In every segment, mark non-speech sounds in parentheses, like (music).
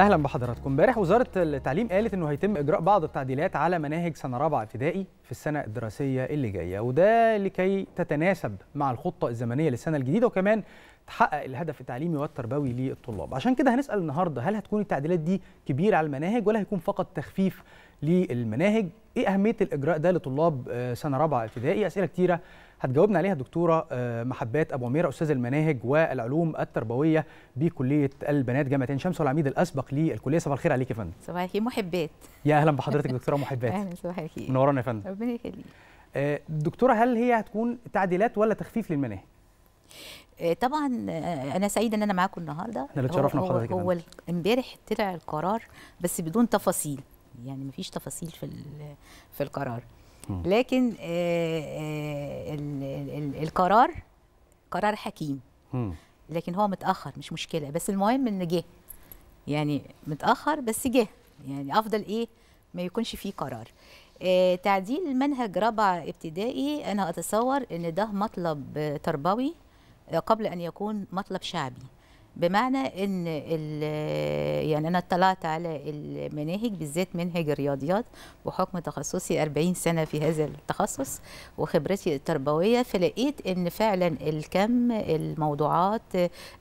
أهلا بحضراتكم. امبارح وزارة التعليم قالت إنه هيتم إجراء بعض التعديلات على مناهج سنه رابعه ابتدائي في السنة الدراسية اللي جاية وده لكي تتناسب مع الخطة الزمنية للسنة الجديدة وكمان تحقق الهدف التعليمي والتربوي للطلاب. عشان كده هنسأل النهارده هل هتكون التعديلات دي كبيرة على المناهج ولا هيكون فقط تخفيف للمناهج؟ إيه أهمية الإجراء ده لطلاب سنة رابعة ابتدائي؟ أسئلة كتيرة هتجاوبنا عليها الدكتوره محبات أبو عميرة أستاذ المناهج والعلوم التربوية بكلية البنات جامعة عين شمس والعميد الأسبق للكلية. صباح الخير عليك يا فندم. صباح الخير محبات. يا أهلا بحضرتك دكتورة محبات (laughs) أهلا صباح الخير. منورانا يا فندم. ربنا يخليك. دكتورة هل هي هتكون تعديلات ولا تخفيف للمناهج؟ طبعا أنا سعيدة إن أنا معاكم النهارده. إحنا اللي اتشرفنا بحضرتك هو امبارح طلع القرار بس بدون تفاصيل. يعني مفيش تفاصيل في في القرار. لكن القرار قرار حكيم. لكن هو متأخر مش مشكلة. بس المهم إن جه. يعني متأخر بس جه. يعني أفضل إيه؟ ما يكونش فيه قرار. آه تعديل منهج رابعه ابتدائي أنا أتصور إن ده مطلب تربوي. قبل أن يكون مطلب شعبي. بمعنى إن يعني أنا اطلعت على المناهج بالذات منهج الرياضيات بحكم تخصصي 40 سنة في هذا التخصص وخبرتي التربوية فلقيت إن فعلا الكم الموضوعات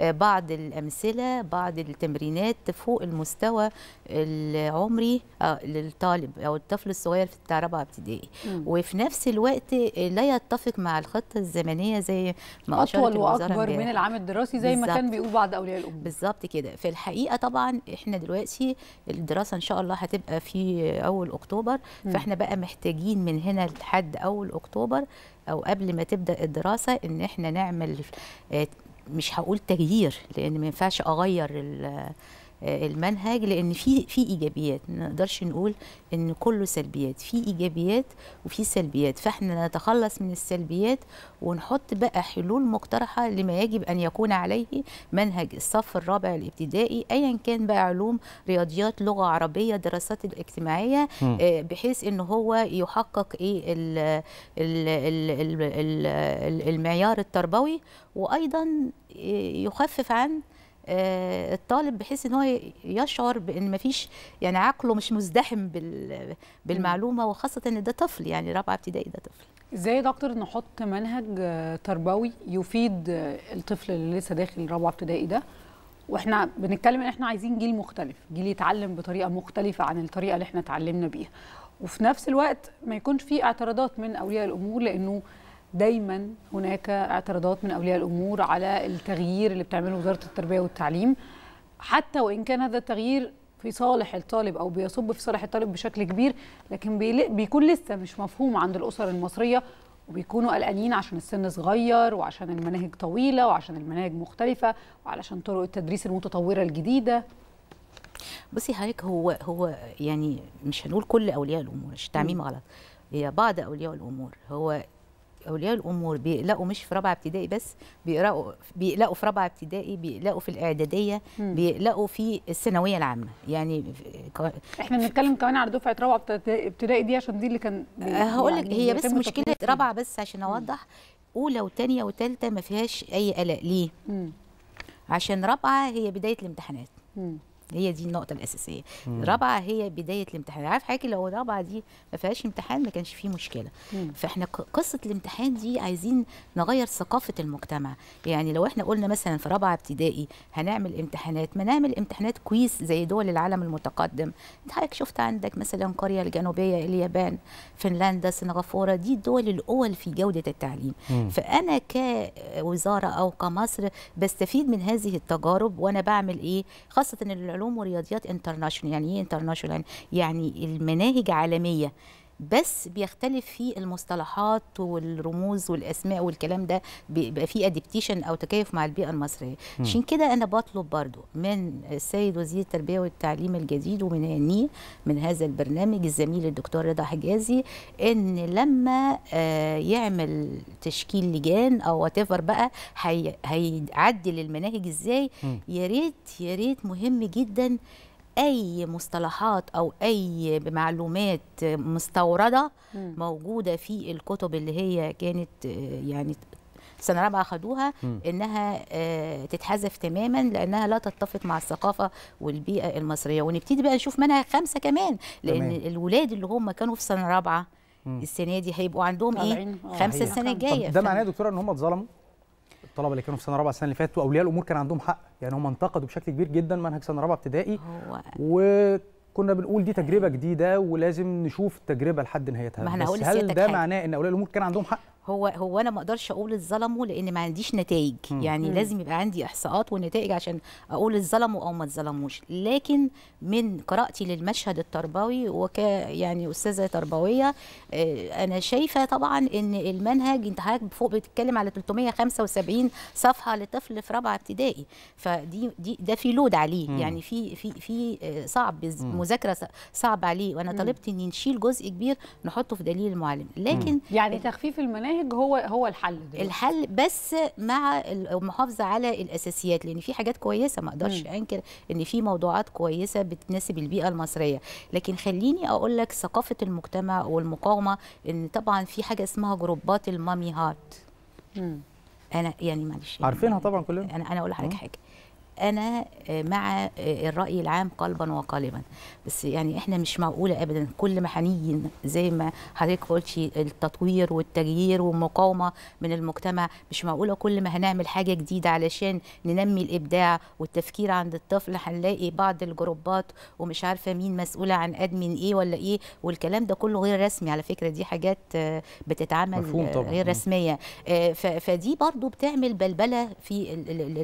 بعض الأمثلة بعض التمرينات فوق المستوى العمري للطالب أو الطفل الصغير في بتاع رابعة ابتدائي. وفي نفس الوقت لا يتفق مع الخطة الزمنية زي ما أطول وأكبر من العام الدراسي زي ما كان بيقول بعض أولياء الأمور بالظبط كده في الحقيقة طبعا إحنا دلوقتي الدراسة إن شاء الله هتبقى في أول أكتوبر م. فإحنا بقى محتاجين من هنا لحد أول أكتوبر أو قبل ما تبدأ الدراسة إن إحنا نعمل مش هقول تغيير لأن ما ينفعش أغير المنهج لأن في في إيجابيات. ما نقدرش نقول إن كله سلبيات. في إيجابيات وفي سلبيات. فإحنا نتخلص من السلبيات ونحط بقى حلول مقترحة لما يجب أن يكون عليه منهج الصف الرابع الابتدائي ايا كان بقى علوم رياضيات لغة عربية دراسات الاجتماعيه بحيث إن هو يحقق إيه ال ال ال ال المعيار التربوي وأيضا يخفف عن الطالب بحيث إن هو يشعر بإن مفيش يعني عقله مش مزدحم بالمعلومة وخاصة إن ده طفل يعني رابعة ابتدائي ده طفل. إزاي يا دكتور نحط منهج تربوي يفيد الطفل اللي لسه داخل رابعة ابتدائي ده؟ وإحنا بنتكلم إن إحنا عايزين جيل مختلف جيل يتعلم بطريقة مختلفة عن الطريقة اللي إحنا اتعلمنا بيها. وفي نفس الوقت ما يكونش في اعتراضات من أولياء الأمور لأنه دايما هناك اعتراضات من أولياء الأمور على التغيير اللي بتعمله وزارة التربية والتعليم. حتى وإن كان هذا التغيير في صالح الطالب أو بيصب في صالح الطالب بشكل كبير لكن بيكون لسه مش مفهوم عند الأسر المصرية وبيكونوا قلقانين عشان السن صغير وعشان المناهج طويلة وعشان المناهج مختلفة وعلشان طرق التدريس المتطورة الجديدة. بصي حضرتك هو هو يعني مش هنقول كل أولياء الأمور مش تعميم غلط. هي بعض أولياء الأمور هو أولياء الأمور بيقلقوا مش في رابعة ابتدائي بس بيقلقوا بيقلقوا في رابعة ابتدائي بيقلقوا في الإعدادية. بيقلقوا في الثانوية العامة. يعني إحنا بنتكلم كمان على دفعة رابعة ابتدائي دي عشان دي اللي كان هقول لك يعني هي بس مشكلة رابعة بس عشان أوضح. أولى وثانيه وثالثه ما فيهاش أي قلق. ليه؟ مم. عشان رابعة هي بداية الامتحانات. مم. هي دي النقطة الأساسية. مم. رابعة هي بداية الامتحان، عارف حضرتك لو رابعة دي ما فيهاش امتحان ما كانش فيه مشكلة. مم. فإحنا قصة الامتحان دي عايزين نغير ثقافة المجتمع، يعني لو إحنا قلنا مثلا في رابعة ابتدائي هنعمل امتحانات، ما نعمل امتحانات كويس زي دول العالم المتقدم. إنت حضرتك شفت عندك مثلا كوريا الجنوبية، اليابان، فنلندا، سنغافورة، دي الدول الأول في جودة التعليم. مم. فأنا كوزارة أو كمصر بستفيد من هذه التجارب وأنا بعمل إيه؟ خاصة إن العلوم ورياضيات international يعني إيه international يعني المناهج عالمية. بس بيختلف في المصطلحات والرموز والأسماء والكلام ده بيبقى فيه adaptation أو تكيف مع البيئة المصرية. عشان كده أنا بطلب برضو من السيد وزير التربية والتعليم الجديد ومن هنيه من هذا البرنامج الزميل الدكتور رضا حجازي إن لما آه يعمل تشكيل لجان أو وات بقى هيعدل المناهج إزاي؟ يا ريت يا ريت مهم جدا أي مصطلحات أو أي معلومات مستوردة مم. موجودة في الكتب اللي هي كانت يعني سنة رابعة خدوها إنها آه، تتحذف تماما لأنها لا تتفق مع الثقافة والبيئة المصرية ونبتدي بقى نشوف منها خمسة كمان لأن تمام. الولاد اللي هم كانوا في سنة رابعة السنة دي هيبقوا عندهم إيه. آه. خمسة. السنة الجايه ده معناه يا دكتورة إن هم اتظلموا الطلبة اللي كانوا في سنة رابعة السنة اللي فاتت وأولياء الأمور كان عندهم حق. يعني هم انتقدوا بشكل كبير جدا منهج سنة رابعة ابتدائي. وكنا بنقول دي تجربة جديدة ولازم نشوف التجربة لحد نهايتها. ما بس هل ده. معناه إن أولياء الأمور كان عندهم حق؟ هو هو أنا ما أقدرش أقول اتظلموا لأن ما عنديش نتائج. يعني مم. لازم يبقى عندي إحصاءات ونتائج عشان أقول اتظلموا أو ما اتظلموش لكن من قراءتي للمشهد التربوي وك يعني أستاذة تربوية آه، أنا شايفة طبعا إن المنهج أنت حضرتك فوق بتتكلم على 375 صفحة لطفل في رابعة ابتدائي. فدي دي ده في لود عليه. مم. يعني في في في آه، صعب مذاكرة صعب عليه. وأنا طلبت إن نشيل جزء كبير نحطه في دليل المعلم. لكن يعني تخفيف المناهج هو هو الحل دلوقتي. الحل بس مع المحافظة على الأساسيات لأن في حاجات كويسة ما أقدرش أنكر إن في موضوعات كويسة بتناسب البيئة المصرية لكن خليني أقول لك ثقافة المجتمع والمقاومة إن طبعا في حاجة اسمها جروبات المامي هات. أنا يعني معلش عارفينها طبعا كلنا أنا أنا أقول لحضرتك. حاجة أنا آه، مع آه، الرأي العام قلبا وقالبا. بس يعني إحنا مش معقولة ابدا. كل ما هنيجي زي ما حضرتك قلتي التطوير والتغيير والمقاومه من المجتمع مش معقولة كل ما هنعمل حاجة جديدة علشان ننمي الإبداع والتفكير عند الطفل هنلاقي بعض الجروبات ومش عارفة مين مسؤوله عن ادمن إيه ولا إيه. والكلام ده كله غير رسمي على فكرة. دي حاجات آه، بتتعمل مفهوم طبعاً. غير. رسمية. فدي برضو بتعمل بلبلة في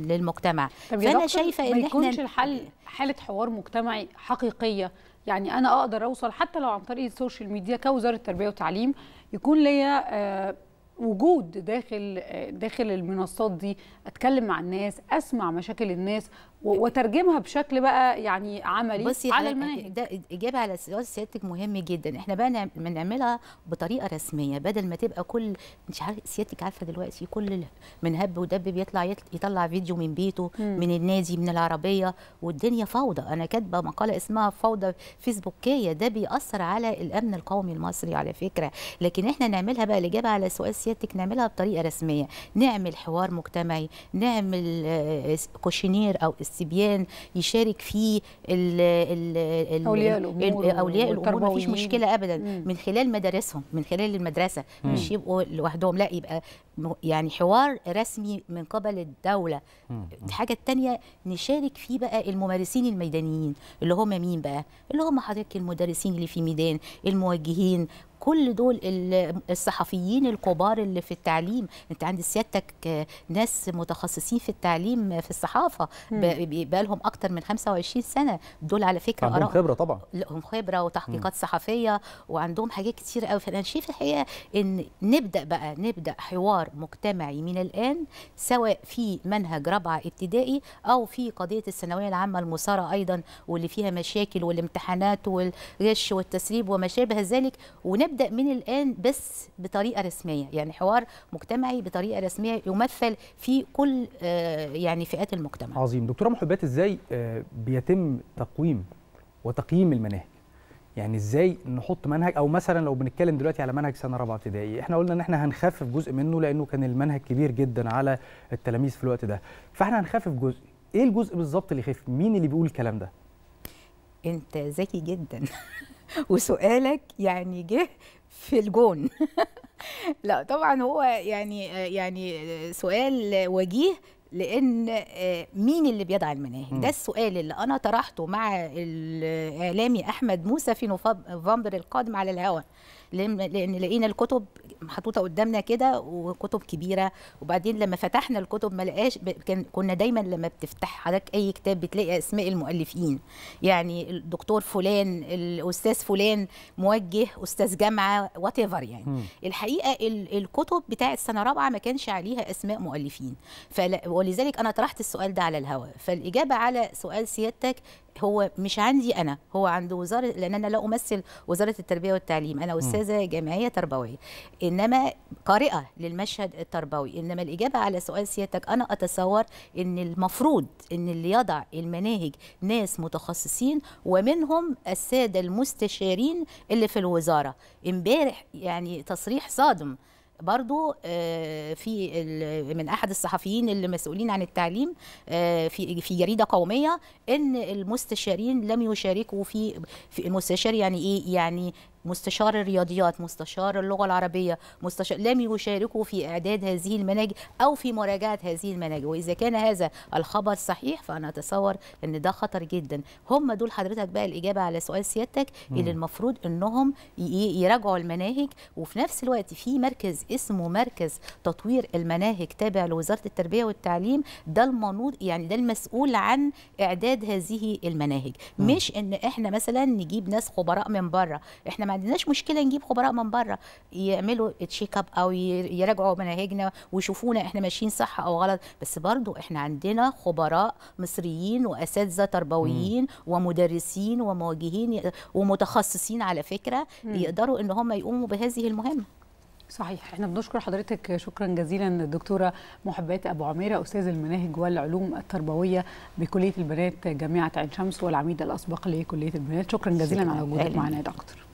للمجتمع. طب يا فانا دكتور شايفة ما إن يكونش إحنا الحل حالة حوار مجتمعي حقيقية. يعني أنا أقدر أوصل حتى لو عن طريق السوشيال ميديا كوزارة تربيه وتعليم يكون ليا آه، وجود داخل داخل المنصات دي أتكلم مع الناس أسمع مشاكل الناس وترجمها بشكل بقى يعني عملي بصي على المناهج. ده إجابة على سؤال سيادتك مهم جدا. إحنا بقى نعم- بنعملها بطريقة رسمية. بدل ما تبقى كل انت عارف سيادتك عارفة دلوقتي كل من هب ودب بيطلع يط- يطلع فيديو من بيته مم. من النادي من العربية والدنيا فوضى. أنا كاتبة مقالة اسمها فوضى فيسبوكية. ده بيأثر على الأمن القومي المصري على فكرة. لكن إحنا نعملها بقى الاجابه على سؤال سيادتك نعملها بطريقة رسمية. نعمل حوار مجتمعي نعمل آه، كوشنير أو استبيان يشارك فيه ال ال ال أولياء الأمور ال- أولياء الأمور. مفيش والتربويين. مشكلة ابدا. من خلال مدارسهم من خلال المدرسة. مش يبقوا لوحدهم لا يبقى يعني حوار رسمي من قبل الدولة. الحاجة الثانية نشارك فيه بقى الممارسين الميدانيين اللي هم مين بقى؟ اللي هم حضرتك المدرسين اللي في ميدان الموجهين كل دول ال- الصحفيين الكبار اللي في التعليم. انت عند سيادتك ناس متخصصين في التعليم في الصحافة بقى لهم أكتر من 25 سنة. دول على فكرة عندهم آراء خبرة طبعا. لهم خبرة وتحقيقات صحفية وعندهم حاجات كتير قوي فأنا شايفة الحقيقة إن نبدأ بقى نبدأ حوار مجتمعي من الآن سواء في منهج رابعه ابتدائي أو في قضية الثانوية العامة المثارة أيضا واللي فيها مشاكل والامتحانات والغش والتسريب وما شابه ذلك. ونبدأ من الآن بس بطريقة رسمية يعني حوار مجتمعي بطريقة رسمية يمثل في كل آه، يعني فئات المجتمع. عظيم. دكتورة محبات إزاي آه، بيتم تقويم وتقييم المناهج؟ يعني إزاي نحط منهج؟ أو مثلا لو بنتكلم دلوقتي على منهج سنة رابعة ابتدائي إحنا قلنا إن إحنا هنخفف جزء منه لأنه كان المنهج كبير جدا على التلاميذ في الوقت ده. فإحنا هنخفف جزء. إيه الجزء بالظبط اللي يخف؟ مين اللي بيقول الكلام ده؟ أنت ذكي جدا. (laughs) وسؤالك يعني جه في الجون. (laughs) لا طبعا هو يعني يعني سؤال وجيه لأن مين اللي بيضع المناهج. ده السؤال اللي أنا طرحته مع الاعلامي أحمد موسى في نوفمبر القادم على الهواء لأن لقينا الكتب محطوطة قدامنا كده وكتب كبيرة. وبعدين لما فتحنا الكتب ما لقاش كان كنا دايما لما بتفتح حضرتك أي كتاب بتلاقي أسماء المؤلفين. يعني الدكتور فلان الأستاذ فلان موجه أستاذ جامعة وات يعني. مم. الحقيقة ال- الكتب بتاعة سنة رابعة ما كانش عليها أسماء مؤلفين. فلا ولذلك أنا طرحت السؤال ده على الهواء فالإجابة على سؤال سيادتك هو مش عندي أنا هو عند وزارة لأن أنا لا أمثل وزارة التربية والتعليم أنا أستاذة جامعية تربوية. إنما قارئة للمشهد التربوي. إنما الإجابة على سؤال سيادتك أنا أتصور إن المفروض إن اللي يضع المناهج ناس متخصصين ومنهم السادة المستشارين اللي في الوزارة. إمبارح يعني تصريح صادم. برضو آه، في من أحد الصحفيين اللي مسؤولين عن التعليم آه، في في جريدة قومية إن المستشارين لم يشاركوا في في المستشار يعني إيه؟ يعني مستشار الرياضيات مستشار اللغة العربية مستشار لم يشاركوا في إعداد هذه المناهج أو في مراجعة هذه المناهج. وإذا كان هذا الخبر صحيح فأنا أتصور إن ده خطر جدا. هم دول حضرتك بقى الإجابة على سؤال سيادتك اللي المفروض إنهم ي- يراجعوا المناهج. وفي نفس الوقت في مركز اسمه مركز تطوير المناهج تابع لوزارة التربية والتعليم. ده المنوط يعني ده المسؤول عن إعداد هذه المناهج. مش إن إحنا مثلا نجيب ناس خبراء من بره. إحنا ما عندناش مشكلة نجيب خبراء من بره يعملوا تشيك اب أو يراجعوا مناهجنا ويشوفونا إحنا ماشيين صح أو غلط. بس برضو إحنا عندنا خبراء مصريين وأساتذة تربويين ومدرسين وموجهين ومتخصصين على فكرة يقدروا إن هم يقوموا بهذه المهمة. صحيح. إحنا بنشكر حضرتك. شكرا جزيلا الدكتورة محبات أبو عميرة أستاذ المناهج والعلوم التربوية بكلية البنات جامعة عين شمس والعميد الأسبق لكلية البنات. شكرا جزيلا على وجودك معنا يا. دكتور.